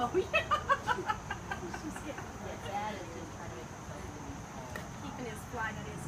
Oh, yeah. She's getting... His on his